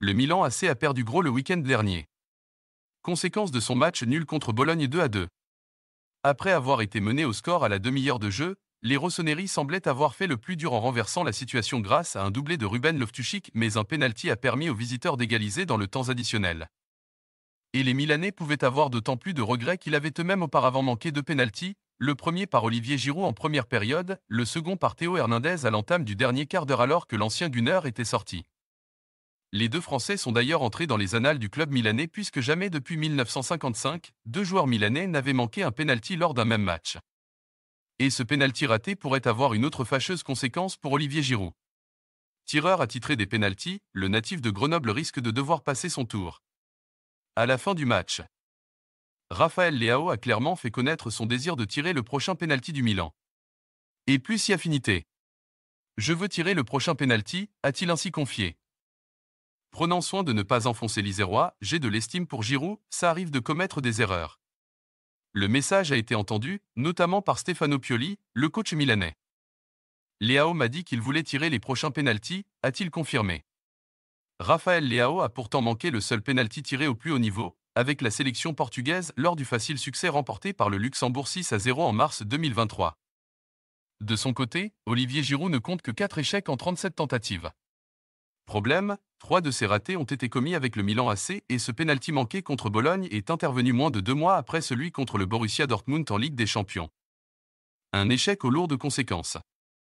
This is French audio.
Le Milan AC a perdu gros le week-end dernier. Conséquence de son match nul contre Bologne 2 à 2. Après avoir été mené au score à la demi-heure de jeu, les Rossoneri semblaient avoir fait le plus dur en renversant la situation grâce à un doublé de Ruben Loftuchik mais un penalty a permis aux visiteurs d'égaliser dans le temps additionnel. Et les Milanais pouvaient avoir d'autant plus de regrets qu'ils avaient eux-mêmes auparavant manqué de penalty, le premier par Olivier Giroud en première période, le second par Théo Hernandez à l'entame du dernier quart d'heure alors que l'ancien Gunner était sorti. Les deux Français sont d'ailleurs entrés dans les annales du club milanais puisque jamais depuis 1955, deux joueurs milanais n'avaient manqué un penalty lors d'un même match. Et ce penalty raté pourrait avoir une autre fâcheuse conséquence pour Olivier Giroud. Tireur attitré des penalties, le natif de Grenoble risque de devoir passer son tour. À la fin du match, Raphaël Leao a clairement fait connaître son désir de tirer le prochain penalty du Milan. Et plus si affinité. Je veux tirer le prochain penalty, a-t-il ainsi confié. Prenant soin de ne pas enfoncer l'Isérois, j'ai de l'estime pour Giroud, ça arrive de commettre des erreurs. Le message a été entendu, notamment par Stefano Pioli, le coach milanais. Léao m'a dit qu'il voulait tirer les prochains pénalties, a-t-il confirmé. Raphaël Léao a pourtant manqué le seul pénalty tiré au plus haut niveau, avec la sélection portugaise lors du facile succès remporté par le Luxembourg 6 à 0 en mars 2023. De son côté, Olivier Giroud ne compte que 4 échecs en 37 tentatives. Problème, trois de ces ratés ont été commis avec le Milan AC et ce pénalty manqué contre Bologne est intervenu moins de deux mois après celui contre le Borussia Dortmund en Ligue des Champions. Un échec aux lourdes conséquences.